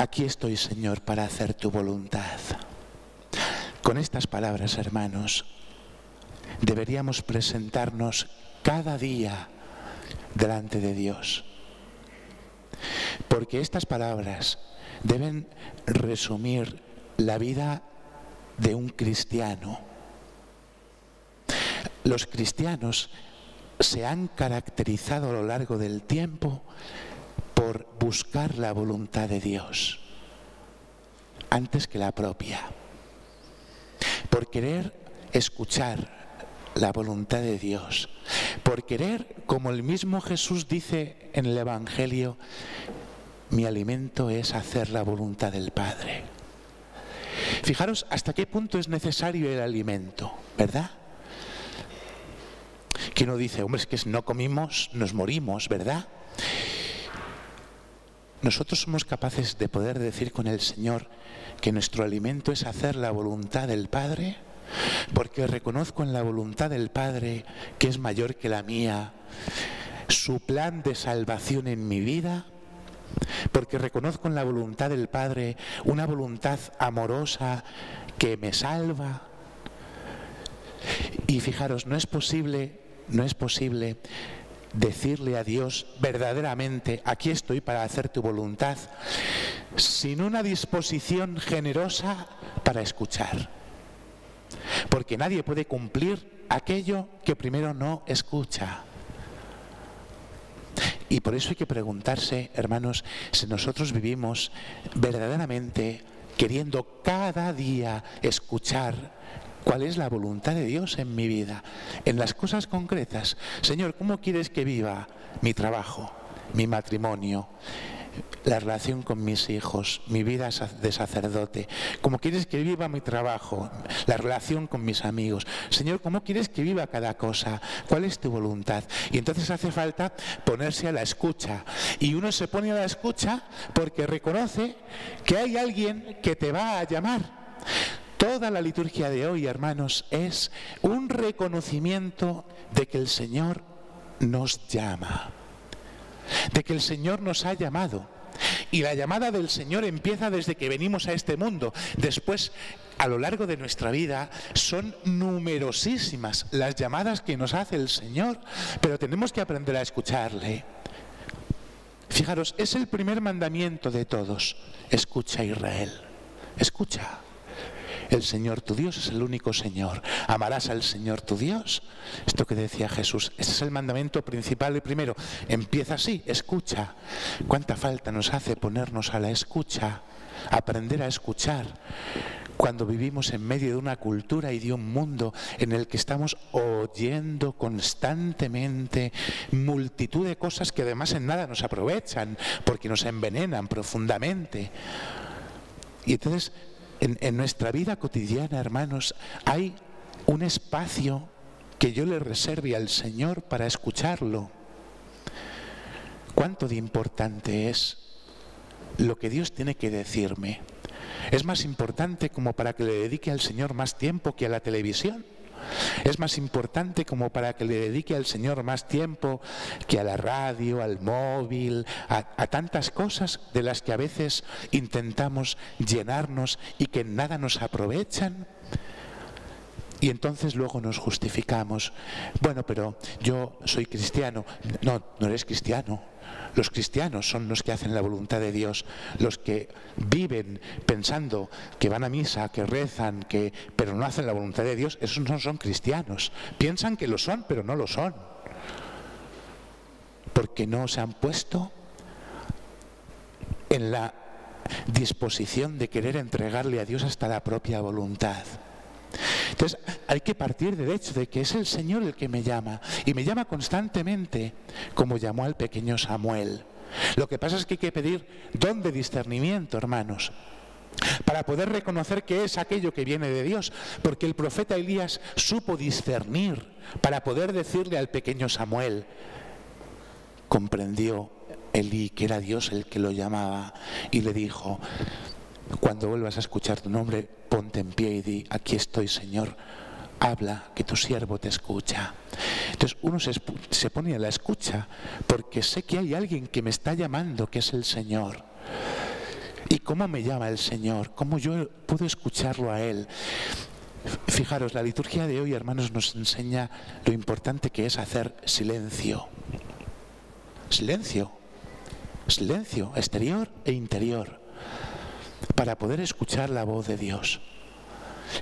aquí estoy Señor para hacer tu voluntad. Con estas palabras, hermanos, deberíamos presentarnos cada día delante de Dios. Porque estas palabras deben resumir la vida de un cristiano. Los cristianos se han caracterizado a lo largo del tiempo por buscar la voluntad de Dios antes que la propia, por querer escuchar la voluntad de Dios, por querer, como el mismo Jesús dice en el Evangelio, mi alimento es hacer la voluntad del Padre. Fijaros hasta qué punto es necesario el alimento, ¿verdad? Que uno dice, hombre, es que no comimos, nos morimos, ¿verdad? Nosotros somos capaces de poder decir con el Señor que nuestro alimento es hacer la voluntad del Padre, porque reconozco en la voluntad del Padre que es mayor que la mía, su plan de salvación en mi vida, porque reconozco en la voluntad del Padre una voluntad amorosa que me salva. Y fijaros, no es posible, no es posible decirle a Dios verdaderamente, aquí estoy para hacer tu voluntad, sin una disposición generosa para escuchar. Porque nadie puede cumplir aquello que primero no escucha. Y por eso hay que preguntarse, hermanos, si nosotros vivimos verdaderamente queriendo cada día escuchar cuál es la voluntad de Dios en mi vida, en las cosas concretas. Señor, ¿cómo quieres que viva mi trabajo, mi matrimonio, la relación con mis hijos, mi vida de sacerdote, cómo quieres que viva mi trabajo, la relación con mis amigos. Señor, ¿cómo quieres que viva cada cosa? ¿Cuál es tu voluntad? Y entonces hace falta ponerse a la escucha. Y uno se pone a la escucha porque reconoce que hay alguien que te va a llamar. Toda la liturgia de hoy, hermanos, es un reconocimiento de que el Señor nos llama, de que el Señor nos ha llamado y la llamada del Señor empieza desde que venimos a este mundo. Después, a lo largo de nuestra vida, son numerosísimas las llamadas que nos hace el Señor, pero tenemos que aprender a escucharle. Fijaros, es el primer mandamiento de todos. Escucha Israel. Escucha. El Señor tu Dios es el único Señor. Amarás al Señor tu Dios. Esto que decía Jesús, ese es el mandamiento principal y primero. Empieza así, escucha. ¿Cuánta falta nos hace ponernos a la escucha? Aprender a escuchar cuando vivimos en medio de una cultura y de un mundo en el que estamos oyendo constantemente multitud de cosas que además en nada nos aprovechan, porque nos envenenan profundamente. Y entonces en, nuestra vida cotidiana, hermanos, hay un espacio que yo le reserve al Señor para escucharlo. ¿Cuánto de importante es lo que Dios tiene que decirme? Es más importante como para que le dedique al Señor más tiempo que a la televisión. Es más importante como para que le dedique al Señor más tiempo que a la radio, al móvil, a, tantas cosas de las que a veces intentamos llenarnos y que nada nos aprovechan. Y entonces luego nos justificamos. Bueno, pero yo soy cristiano. No, no eres cristiano. Los cristianos son los que hacen la voluntad de Dios, los que viven pensando que van a misa, que rezan, que pero no hacen la voluntad de Dios, esos no son cristianos. Piensan que lo son, pero no lo son. Porque no se han puesto en la disposición de querer entregarle a Dios hasta la propia voluntad. Entonces hay que partir del hecho de que es el Señor el que me llama y me llama constantemente como llamó al pequeño Samuel. Lo que pasa es que hay que pedir don de discernimiento, hermanos, para poder reconocer que es aquello que viene de Dios, porque el profeta Elías supo discernir para poder decirle al pequeño Samuel, comprendió Elí que era Dios el que lo llamaba y le dijo, cuando vuelvas a escuchar tu nombre, ponte en pie y di, aquí estoy Señor, habla, que tu siervo te escucha. Entonces uno se, pone a la escucha porque sé que hay alguien que me está llamando, que es el Señor. ¿Y cómo me llama el Señor? ¿Cómo yo puedo escucharlo a Él? Fijaros, la liturgia de hoy, hermanos, nos enseña lo importante que es hacer silencio. Silencio. Silencio, exterior e interior, para poder escuchar la voz de Dios.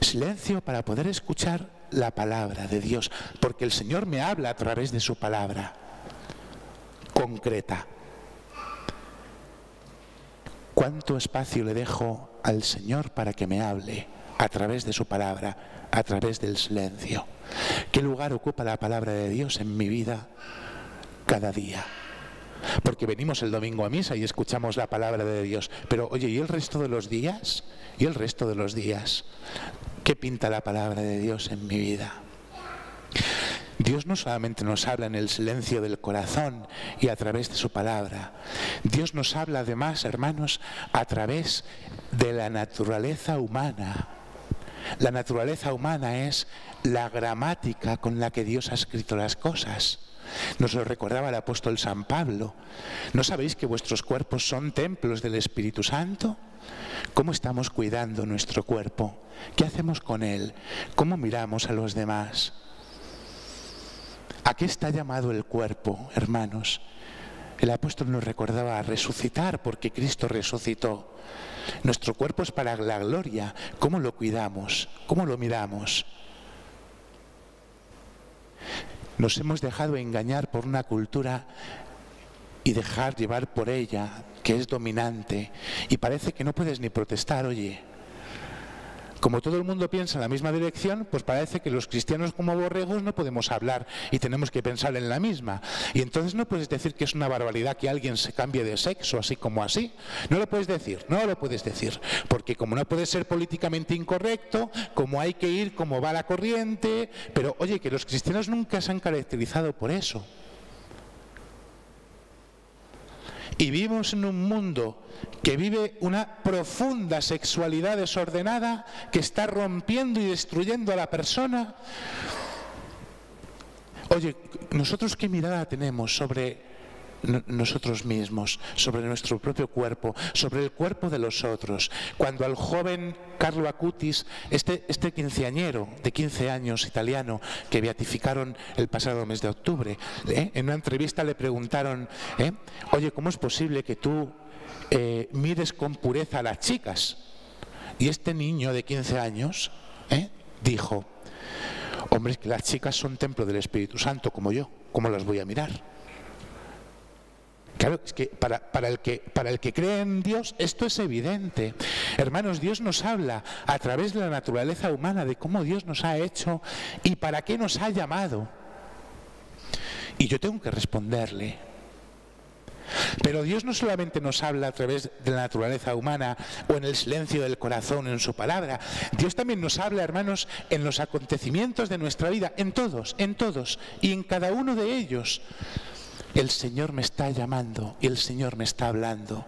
Silencio para poder escuchar la palabra de Dios, porque el Señor me habla a través de su palabra concreta. ¿Cuánto espacio le dejo al Señor para que me hable a través de su palabra, a través del silencio? ¿Qué lugar ocupa la palabra de Dios en mi vida cada día? Porque venimos el domingo a misa y escuchamos la palabra de Dios. Pero oye, ¿y el resto de los días? ¿Y el resto de los días? ¿Qué pinta la palabra de Dios en mi vida? Dios no solamente nos habla en el silencio del corazón y a través de su palabra. Dios nos habla además, hermanos, a través de la naturaleza humana. La naturaleza humana es la gramática con la que Dios ha escrito las cosas. Nos lo recordaba el apóstol San Pablo. ¿No sabéis que vuestros cuerpos son templos del Espíritu Santo? ¿Cómo estamos cuidando nuestro cuerpo? ¿Qué hacemos con él? ¿Cómo miramos a los demás? ¿A qué está llamado el cuerpo, hermanos? El apóstol nos recordaba a resucitar porque Cristo resucitó. Nuestro cuerpo es para la gloria. ¿Cómo lo cuidamos? ¿Cómo lo miramos? Nos hemos dejado engañar por una cultura y dejar llevar por ella, que es dominante, y parece que no puedes ni protestar, oye. Como todo el mundo piensa en la misma dirección, pues parece que los cristianos como borregos no podemos hablar y tenemos que pensar en la misma. Y entonces no puedes decir que es una barbaridad que alguien se cambie de sexo así como así. No lo puedes decir, no lo puedes decir. Porque como no puede ser políticamente incorrecto, como hay que ir como va la corriente, pero oye, que los cristianos nunca se han caracterizado por eso. Y vivimos en un mundo que vive una profunda sexualidad desordenada que está rompiendo y destruyendo a la persona. Oye, ¿nosotros qué mirada tenemos sobre nosotros mismos, sobre nuestro propio cuerpo, sobre el cuerpo de los otros. Cuando al joven Carlo Acutis, este, este quinceañero de 15 años italiano que beatificaron el pasado mes de octubre, ¿eh? en una entrevista le preguntaron, ¿eh? oye, ¿cómo es posible que tú eh, mires con pureza a las chicas? Y este niño de 15 años dijo, hombre, es que las chicas son templo del Espíritu Santo como yo, ¿cómo las voy a mirar? Claro, es que para, el que para el que cree en Dios esto es evidente. Hermanos, Dios nos habla a través de la naturaleza humana de cómo Dios nos ha hecho y para qué nos ha llamado. Y yo tengo que responderle. Pero Dios no solamente nos habla a través de la naturaleza humana o en el silencio del corazón, en su palabra. Dios también nos habla, hermanos, en los acontecimientos de nuestra vida, en todos, en todos y en cada uno de ellos el Señor me está llamando y el Señor me está hablando.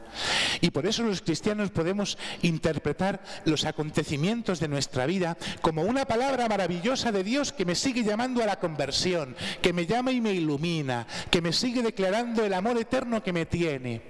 Y por eso los cristianos podemos interpretar los acontecimientos de nuestra vida como una palabra maravillosa de Dios que me sigue llamando a la conversión, que me llama y me ilumina, que me sigue declarando el amor eterno que me tiene.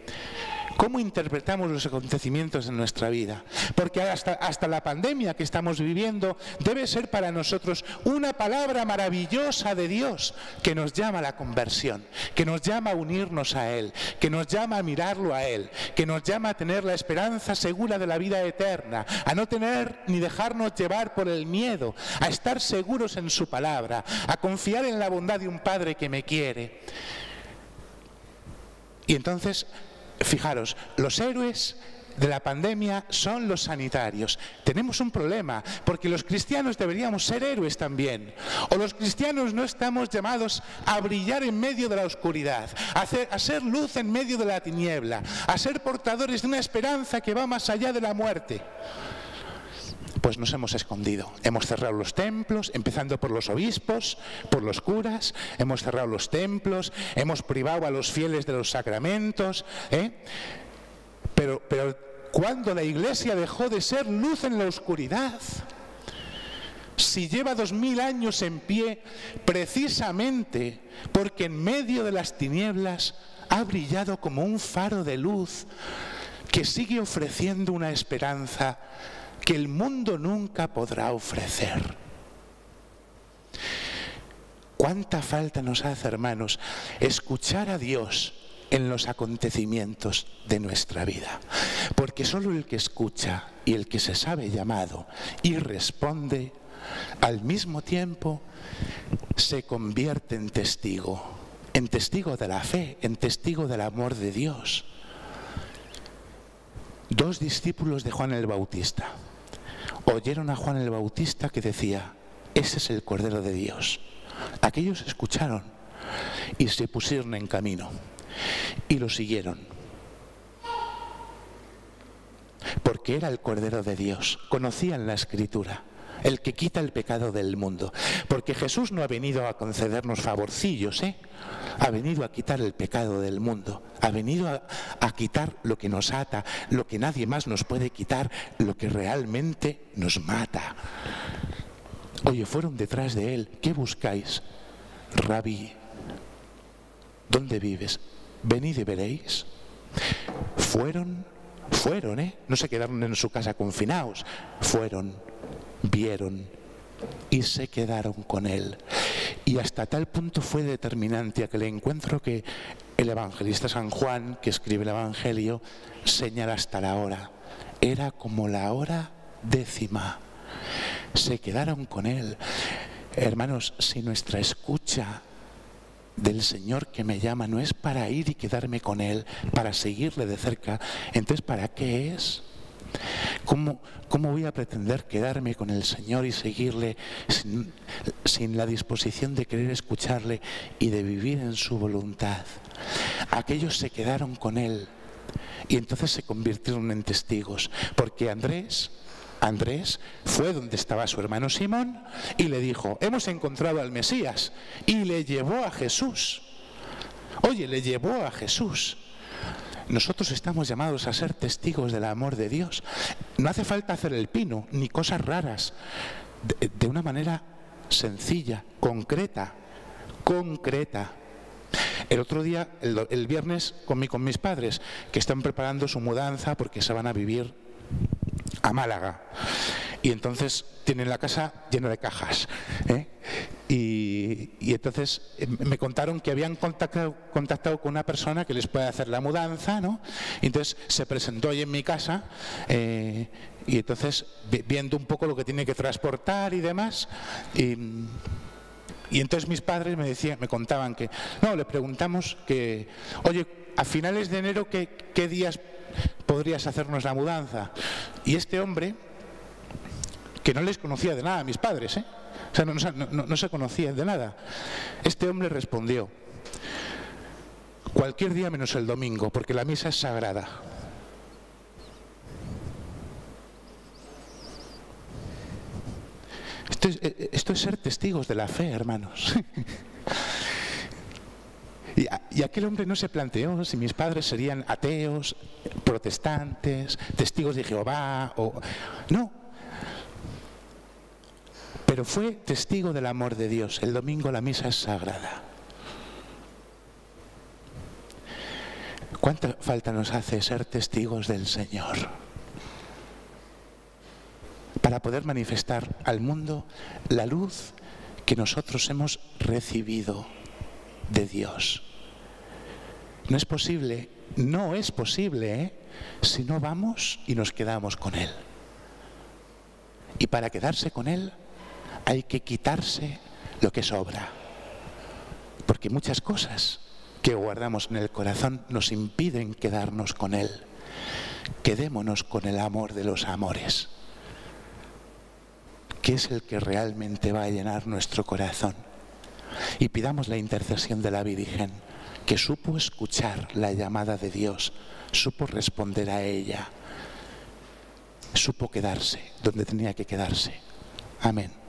¿Cómo interpretamos los acontecimientos en nuestra vida? Porque hasta, hasta la pandemia que estamos viviendo debe ser para nosotros una palabra maravillosa de Dios que nos llama a la conversión, que nos llama a unirnos a Él, que nos llama a mirarlo a Él, que nos llama a tener la esperanza segura de la vida eterna, a no tener ni dejarnos llevar por el miedo, a estar seguros en su palabra, a confiar en la bondad de un Padre que me quiere. Y entonces Fijaros, los héroes de la pandemia son los sanitarios. Tenemos un problema, porque los cristianos deberíamos ser héroes también. O los cristianos no estamos llamados a brillar en medio de la oscuridad, a, a ser luz en medio de la tiniebla, a ser portadores de una esperanza que va más allá de la muerte pues nos hemos escondido. Hemos cerrado los templos, empezando por los obispos, por los curas, hemos cerrado los templos, hemos privado a los fieles de los sacramentos. ¿eh? Pero, pero cuando la iglesia dejó de ser luz en la oscuridad, si lleva dos mil años en pie, precisamente porque en medio de las tinieblas ha brillado como un faro de luz que sigue ofreciendo una esperanza que el mundo nunca podrá ofrecer. ¿Cuánta falta nos hace, hermanos, escuchar a Dios en los acontecimientos de nuestra vida? Porque solo el que escucha y el que se sabe llamado y responde, al mismo tiempo se convierte en testigo, en testigo de la fe, en testigo del amor de Dios. Dos discípulos de Juan el Bautista oyeron a Juan el Bautista que decía, ese es el Cordero de Dios Aquellos escucharon y se pusieron en camino y lo siguieron. Porque era el Cordero de Dios, conocían la Escritura, el que quita el pecado del mundo. Porque Jesús no ha venido a concedernos favorcillos, ¿eh? ha venido a quitar el pecado del mundo, ha venido a, quitar lo que nos ata, lo que nadie más nos puede quitar, lo que realmente nos mata. Oye, fueron detrás de él. ¿Qué buscáis? Rabí, ¿dónde vives? Venid y veréis. Fueron, fueron, ¿eh? No se quedaron en su casa confinados. Fueron, vieron y se quedaron con él. Y hasta tal punto fue determinante aquel encuentro que el evangelista San Juan, que escribe el Evangelio, señala hasta la hora. Era como la hora décima se quedaron con Él. Hermanos, si nuestra escucha del Señor que me llama no es para ir y quedarme con Él, para seguirle de cerca, entonces ¿para qué es? ¿Cómo, ¿Cómo, voy a pretender quedarme con el Señor y seguirle sin, la disposición de querer escucharle y de vivir en su voluntad? Aquellos se quedaron con Él y entonces se convirtieron en testigos, porque Andrés Andrés fue donde estaba su hermano Simón y le dijo, hemos encontrado al Mesías y le llevó a Jesús. Oye, le llevó a Jesús. Nosotros estamos llamados a ser testigos del amor de Dios. No hace falta hacer el pino ni cosas raras. De, una manera sencilla, concreta, concreta. El otro día, el, viernes, con, con mis padres, que están preparando su mudanza porque se van a vivir a Málaga. Y entonces tienen la casa llena de cajas. ¿eh? Y, entonces eh, me contaron que habían contactado, contactado, con una persona que les puede hacer la mudanza, ¿no? Y entonces se presentó ahí en mi casa eh, y entonces viendo un poco lo que tiene que transportar y demás. Y, y entonces mis padres me decían, me contaban que, no, le preguntamos que, oye, a finales de enero, ¿qué, qué días podrías hacernos la mudanza? Y este hombre, que no les conocía de nada a mis padres, ¿eh? O sea, no, se conocía de nada, este hombre respondió, cualquier día menos el domingo, porque la misa es sagrada. Esto es, eh, es ser testigos de la fe, hermanos. Y, aquel hombre no se planteó si mis padres serían ateos, protestantes, testigos de Jehová o... No. Pero fue testigo del amor de Dios. El domingo la misa es sagrada. ¿Cuánta falta nos hace ser testigos del Señor? Para poder manifestar al mundo la luz que nosotros hemos recibido de Dios. No es posible, no es posible ¿eh? si no vamos y nos quedamos con Él. Y para quedarse con Él hay que quitarse lo que sobra. Porque muchas cosas que guardamos en el corazón nos impiden quedarnos con Él. Quedémonos con el amor de los amores, que es el que realmente va a llenar nuestro corazón y pidamos la intercesión de la Virgen, que supo escuchar la llamada de Dios, supo responder a ella, supo quedarse donde tenía que quedarse. Amén.